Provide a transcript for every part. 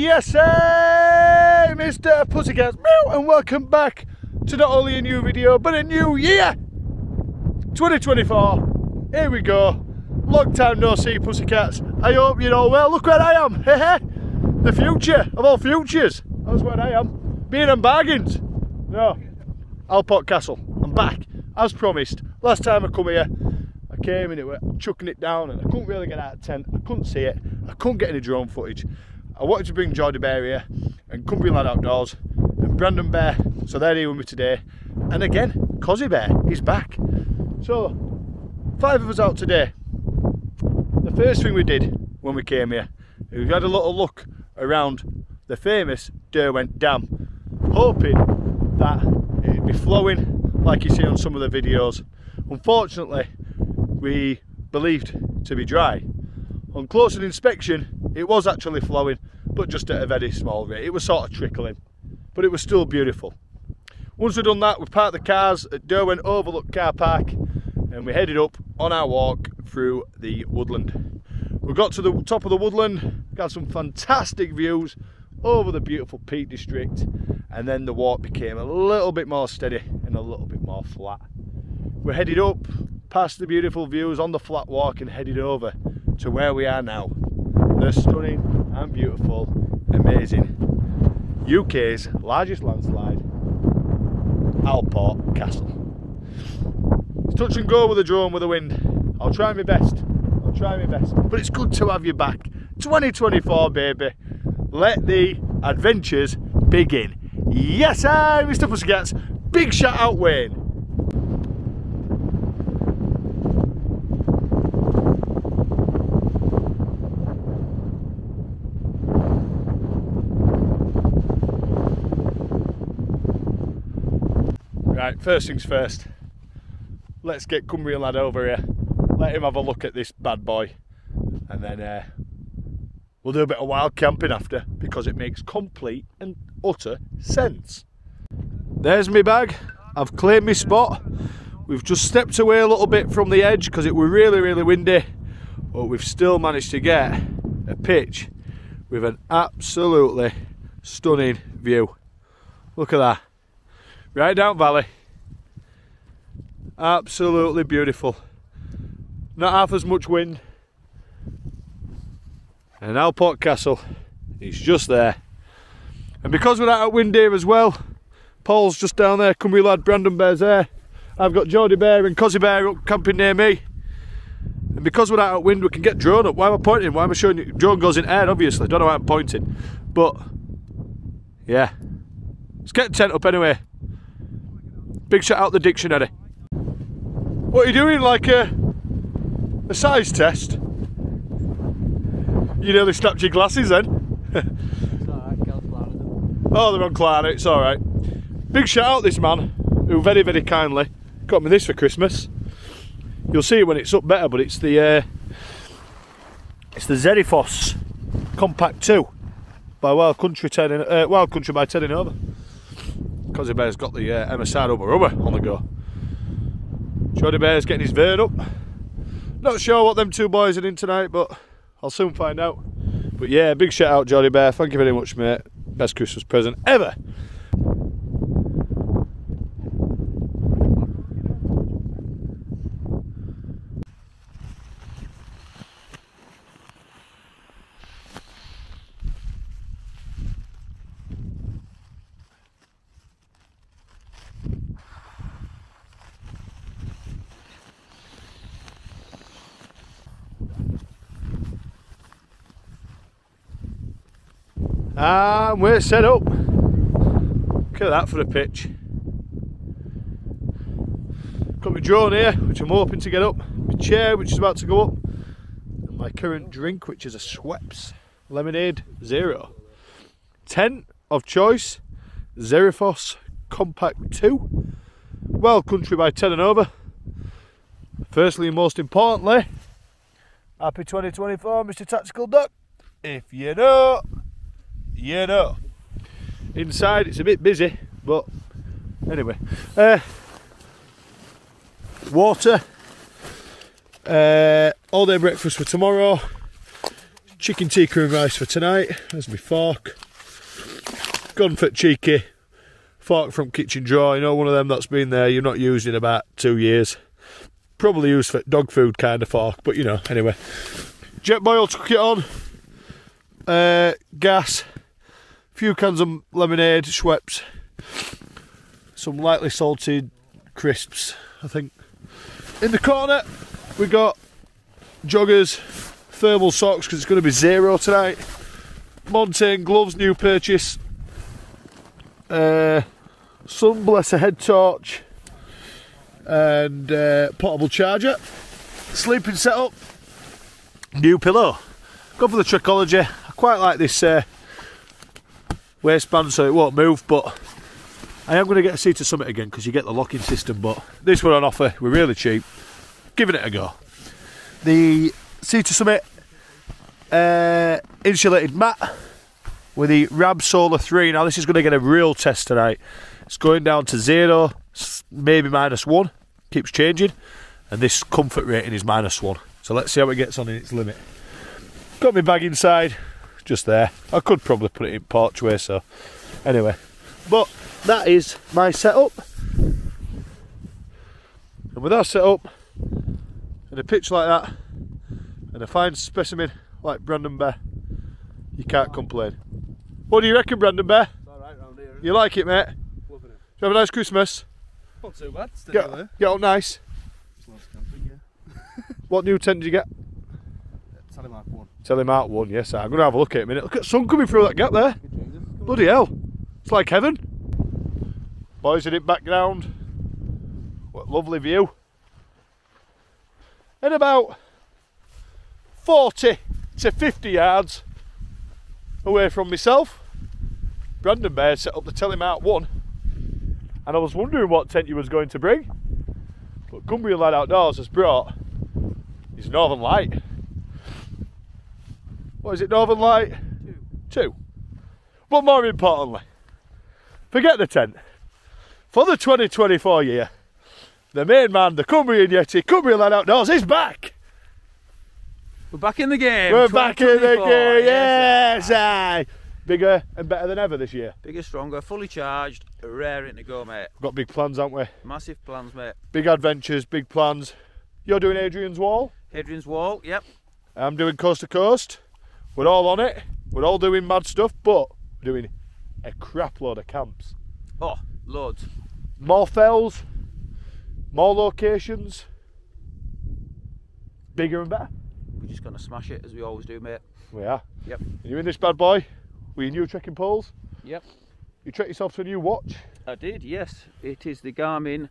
Yes, sir, Mr. Pussycats, and welcome back to not only a new video, but a new year 2024. Here we go. Long time no see, Pussycats. I hope you're all well. Look where I am. the future of all futures. That's where I am. Being and bargains. No, Alport Castle. I'm back, as promised. Last time I come here, I came and it was chucking it down and I couldn't really get out of tent. I couldn't see it. I couldn't get any drone footage. I wanted to bring Bear here and Country Lad Outdoors and Brandon Bear. So they're here with me today. And again, Cozzy Bear, he's back. So, five of us out today. The first thing we did when we came here, we had a little look around the famous Derwent Dam, hoping that it'd be flowing like you see on some of the videos. Unfortunately, we believed to be dry. On closer inspection, it was actually flowing, but just at a very small rate. It was sort of trickling, but it was still beautiful. Once we'd done that, we parked the cars at Derwent Overlook car park and we headed up on our walk through the woodland. We got to the top of the woodland, got some fantastic views over the beautiful Peak District and then the walk became a little bit more steady and a little bit more flat. We headed up past the beautiful views on the flat walk and headed over to where we are now. The stunning and beautiful, amazing UK's largest landslide, Alport Castle. It's touch and go with the drone with the wind. I'll try my best. I'll try my best. But it's good to have you back. 2024 baby. Let the adventures begin. Yes, I, Mr. Pussycats. Big shout out, Wayne. Right, first things first. Let's get Cumbria lad over here. Let him have a look at this bad boy. And then uh, we'll do a bit of wild camping after because it makes complete and utter sense. There's my bag. I've claimed my spot. We've just stepped away a little bit from the edge because it was really, really windy. But we've still managed to get a pitch with an absolutely stunning view. Look at that. Right down valley. Absolutely beautiful. Not half as much wind. And Alport Castle is just there. And because we're out at wind here as well, Paul's just down there, Cumbria lad, Brandon Bear's there. I've got Geordie Bear and Cozzy Bear up camping near me. And because we're out at wind, we can get drone up. Why am I pointing? Why am I showing you? Drone goes in air, obviously. Don't know why I'm pointing. But, yeah. Let's get tent up anyway. Big shout out to the dictionary. What are you doing? Like a, a size test? You nearly snapped your glasses then. Oh, they're on Klarna, it's alright. Big shout out this man, who very, very kindly got me this for Christmas. You'll see it when it's up better, but it's the uh, it's the Zephyros Compact 2 by Wild Country turning, uh, Wild Country by Terra Nova. Cozzy Bear's got the uh, MSR rubber rubber on the go. Geordie Bear's getting his vern up. Not sure what them two boys are in tonight, but I'll soon find out. But yeah, big shout out Geordie Bear. Thank you very much, mate best Christmas present ever. And we're set up. Look at that for a pitch. Got my drone here, which I'm hoping to get up. My chair, which is about to go up. And my current drink, which is a Schweppes Lemonade Zero. Tent of choice, Zephyros Compact 2. Well country by Terra Nova. Firstly and most importantly, happy 2024 Mr Tactical Duck. If you know you know. Inside it's a bit busy, but anyway. Uh, water, uh, all day breakfast for tomorrow, chicken tikka and rice for tonight. There's my fork. Gone for cheeky fork from kitchen drawer. You know, one of them that's been there, you're not used in about two years. Probably used for dog food kind of fork, but you know, anyway. Jetboil to cook it on. Uh, gas. Few cans of lemonade, Schweppes. Some lightly salted crisps, I think. In the corner, we got joggers, thermal socks because it's going to be zero tonight. Montane gloves, new purchase. Uh, sun bless a head torch and uh, portable charger. Sleeping setup, new pillow. Go for the Trekology. I quite like this uh, waistband so it won't move, but I am going to get a Sea-to Summit again because you get the locking system. But this one on offer, we're really cheap. Giving it a go. The Sea-to Summit uh, insulated mat with the Rab Solar 3. Now, this is going to get a real test tonight. It's going down to zero, maybe minus one, keeps changing, and this comfort rating is minus one. So let's see how it gets on in its limit. Got my bag inside, just there. I could probably put it in porchway, so anyway. But that is my setup. And with that setup, and a pitch like that, and a fine specimen like Brandon Bear, you can't complain. What do you reckon, Brandon Bear? You like it, mate? you have a nice Christmas? Not too bad. Get, there. get up nice. Camping, yeah. What new tent did you get? Uh, Tele Mark one. Telemark one, yes. I'm going to have a look at a minute. Look at sun coming through that gap there. Bloody hell. It's like heaven. Boys in it background. What lovely view. In about 40 to 50 yards away from myself, Brandon Bear set up the Telemark 1 and I was wondering what tent you was going to bring. But Cumbria Lad Outdoors has brought his Northern Light. What is it, Northern Light? Two. Two. But more importantly, forget the tent. For the 2024 year, the main man, the Cumbrian Yeti, Cumbrian Lad Outdoors, is back. We're back in the game. We're back in the game. yes, Yes, aye. Eh. Bigger and better than ever this year. Bigger, stronger, fully charged, raring to go, mate. We've got big plans, haven't we? Massive plans, mate. Big adventures, big plans. You're doing Adrian's Wall. Adrian's Wall, yep. I'm doing Coast to Coast. We're all on it. We're all doing mad stuff, but we're doing a crap load of camps. Oh, loads. More fells, more locations, bigger and better. We're just going to smash it as we always do, mate. We are. Yep. You in this bad boy with your new trekking poles? Yep. You treat yourself to a new watch. I did, yes. It is the Garmin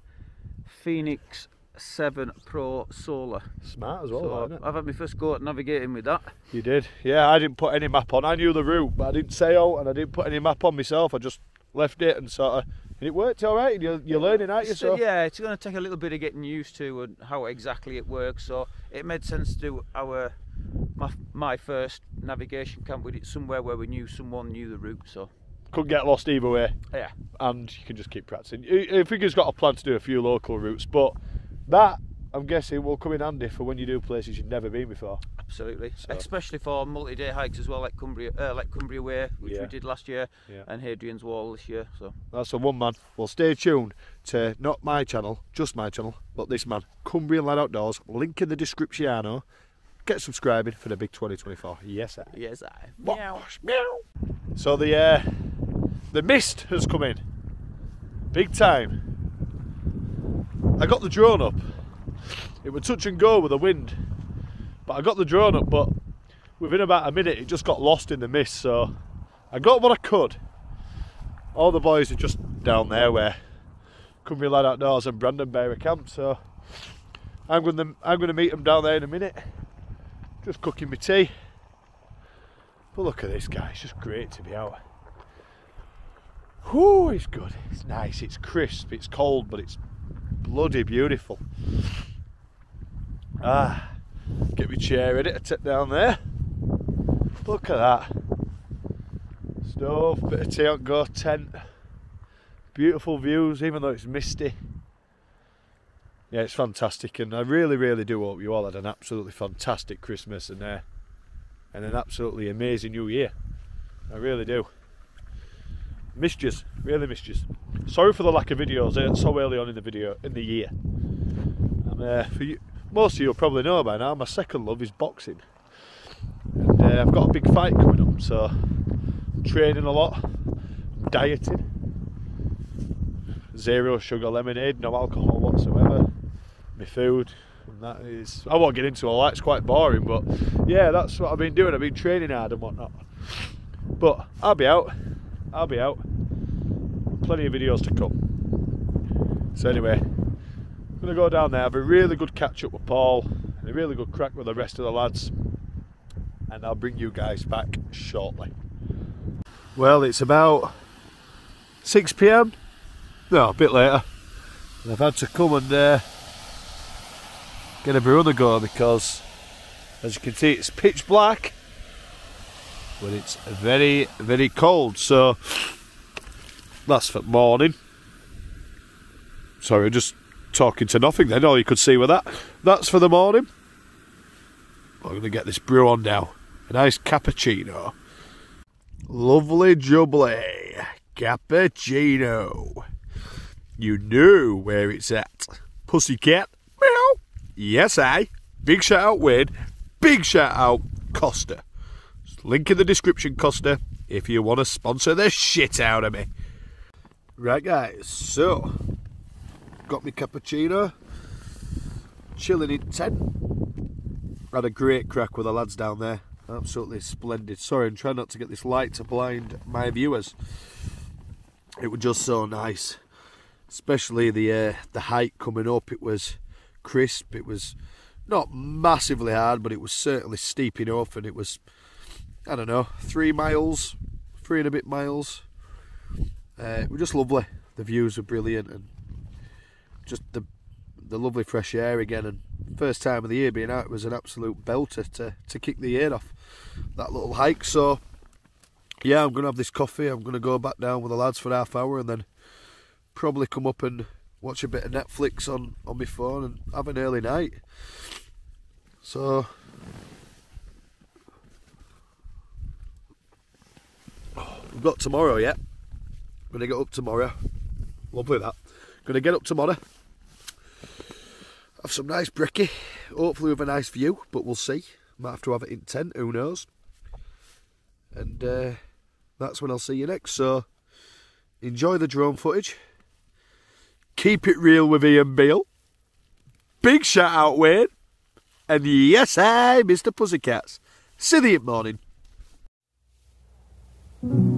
Fenix 7 Pro Solar. Smart as well, so isn't it? I've had my first go at navigating with that. You did. Yeah, I didn't put any map on. I knew the route, but I didn't sail and I didn't put any map on myself. I just left it and sort of, and it worked all right. You're, you're learning, aren't you? So, yeah, it's going to take a little bit of getting used to and how exactly it works. So it made sense to do our my, my first navigation camp with it somewhere where we knew someone knew the route. So couldn't get lost either way. yeah, and you can just keep practicing. I I think he's got a plan to do a few local routes, but that I'm guessing will come in handy for when you do places you've never been before. absolutely. So- Especially for multi-day hikes as well, like Cumbria, uh, like Cumbria Way, which Yeah. we did last year, Yeah. and Hadrian's Wall this year. So That's the one man. Well, stay tuned to not my channel, just my channel, but this man, Cumbrian Lad Outdoors. Link in the description. Get subscribing for the big 2024. Yes, sir. yes, I. Meow. Meow. So the uh, the mist has come in, big time. I got the drone up. It would touch and go with the wind, but I got the drone up. But within about a minute, it just got lost in the mist. So I got what I could. All the boys are just down there where Cumbria Lad Outdoors and Brandon Bear are camped. So I'm going to I'm going to meet them down there in a minute. Just cooking my tea. But look at this guy, it's just great to be out. Whoo, it's good. It's nice, it's crisp, it's cold, but it's bloody beautiful. Ah, get my chair ready to tip down there. Look at that. Stove, bit of tea on go, tent. Beautiful views, even though it's misty. Yeah, it's fantastic, and I really, really do hope you all had an absolutely fantastic Christmas and uh, and an absolutely amazing new year. I really do. Missed yous, really missed yous. Sorry for the lack of videos so early on in the video in the year. And uh, for you, most of you probably know by now, my second love is boxing. And uh, I've got a big fight coming up, so training a lot, dieting. Zero sugar lemonade, no alcohol whatsoever. My food, and that is I won't get into all that, it's quite boring, but yeah, that's what I've been doing. I've been training hard and whatnot. But I'll be out. I'll be out. Plenty of videos to come. So anyway, I'm gonna go down there, have a really good catch up with Paul, and a really good crack with the rest of the lads, and I'll bring you guys back shortly. Well, it's about 6 pm. No, a bit later. And I've had to come and uh, get a on the go because, as you can see, it's pitch black, but it's very, very cold. So that's for morning. Sorry, just talking to nothing then. All you could see with that. That's for the morning. I'm going to get this brew on now. A nice cappuccino. Lovely jubbly cappuccino. You know where it's at. Pussycat. Meow. Yes, I. Big shout out Wade. Big shout out Costa. Link in the description, Costa, if you want to sponsor the shit out of me. Right, guys. So, got me cappuccino. Chilling in tent. Had a great crack with the lads down there. Absolutely splendid. Sorry, I'm trying not to get this light to blind my viewers. It was just so nice, especially the uh, the height coming up. It was crisp. It was not massively hard, but it was certainly steep enough, and it was I don't know three miles, three and a bit miles. Uh, was just lovely. The views were brilliant, and just the the lovely fresh air again. And first time of the year being out, it was an absolute belter to to kick the year off that little hike. So yeah, I'm gonna have this coffee. I'm gonna go back down with the lads for half hour, and then probably come up and watch a bit of Netflix on on my phone and have an early night. So. We've got tomorrow yet. I'm Gonna get up tomorrow. Lovely that. Gonna get up tomorrow. Have some nice brekkie. Hopefully with a nice view, but we'll see. Might have to have it in tent, who knows. And uh, that's when I'll see you next. So enjoy the drone footage. Keep it real with Ian Beale. Big shout out, Wayne. And yes, I, Mr. Pussycats. See you in the morning.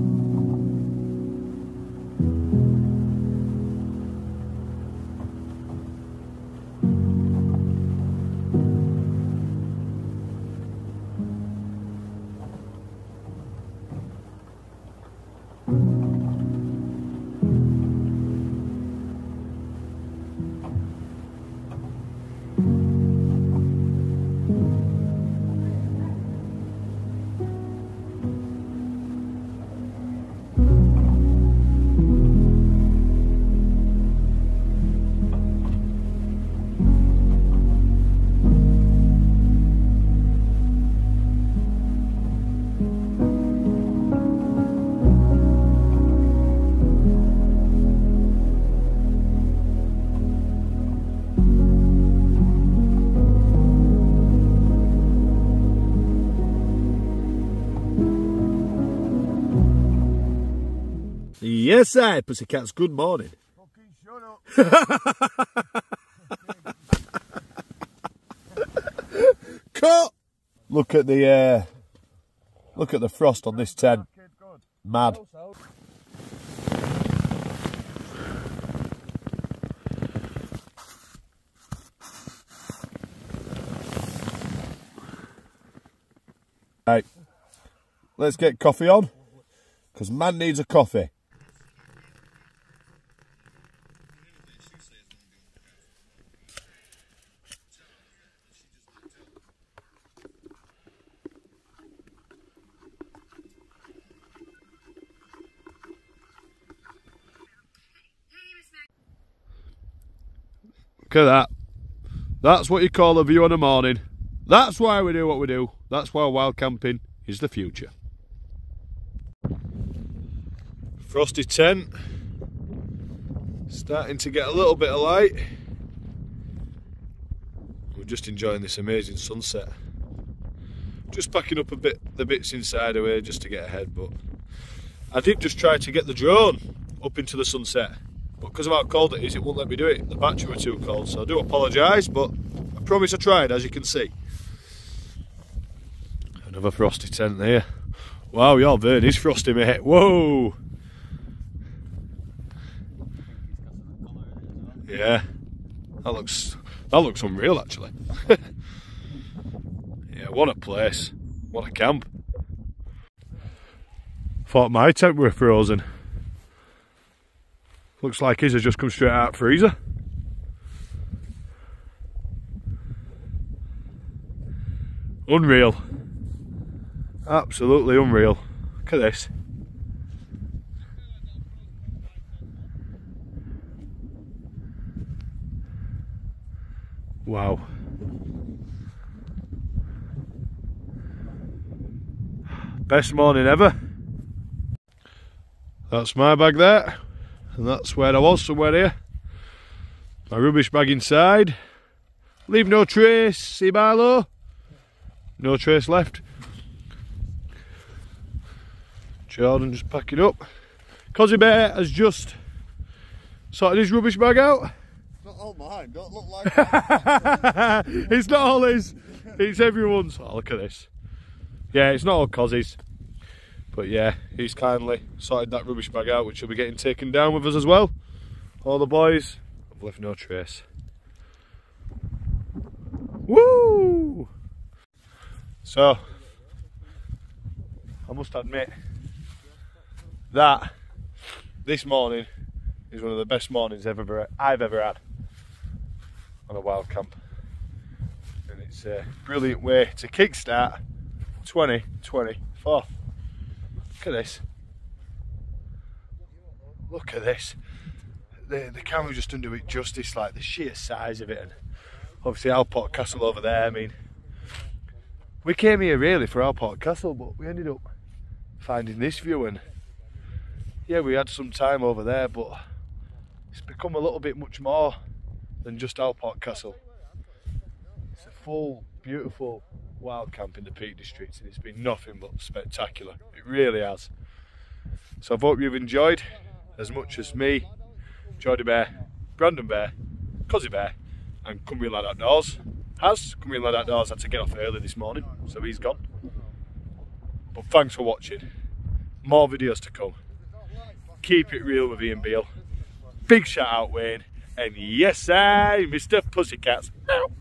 I, Pussycats. Good morning. Fucking shut up. Cut. Look at the uh, look at the frost on this tent. Mad. Right. Let's get coffee on. Because man needs a coffee. Look at that. That's what you call a view in the morning. That's why we do what we do. That's why wild camping is the future. Frosty tent. Starting to get a little bit of light. We're just enjoying this amazing sunset. Just packing up a bit the bits inside away just to get ahead, but I did just try to get the drone up into the sunset, but because of how cold it is, it won't let me do it. The battery were too cold, so I do apologise, but I promise I tried, as you can see. Another frosty tent there. Wow, your bird is frosty, mate. Whoa! Yeah, that looks that looks unreal actually. yeah, what a place. What a camp. Thought my tent were frozen. Looks like his has just come straight out freezer. Unreal. Absolutely unreal. Look at this. Wow. Best morning ever. That's my bag there. And that's where I was, somewhere here. My rubbish bag inside. Leave no trace, see Barlow? No trace left. Jordan just packing up. Cozzy Bear has just sorted his rubbish bag out. Not all mine, don't look like it's not all his, it's everyone's. Oh, look at this. Yeah, it's not all Cozzy's. But yeah, he's kindly sorted that rubbish bag out, which will be getting taken down with us as well. All the boys have left no trace. Woo! So, I must admit that this morning is one of the best mornings ever I've ever had on a wild camp. And it's a brilliant way to kickstart 2024. Look at this. Look at this. The, the camera just doesn't do it justice, like the sheer size of it. And obviously Alport Castle over there, I mean, we came here really for Alport Castle, but we ended up finding this view and yeah, we had some time over there, but it's become a little bit much more than just Alport Castle. It's a full, beautiful wild camp in the Peak District and it's been nothing but spectacular. It really has. So I hope you've enjoyed as much as me, Geordie Bear, Brandon Bear, Cozzy Bear and Cumbrian Lad Outdoors has. Cumbrian Lad Outdoors had to get off early this morning so he's gone. But thanks for watching. More videos to come. Keep it real with Ian Beale. Big shout out Wayne and yes I, Mr Pussycats. Ow.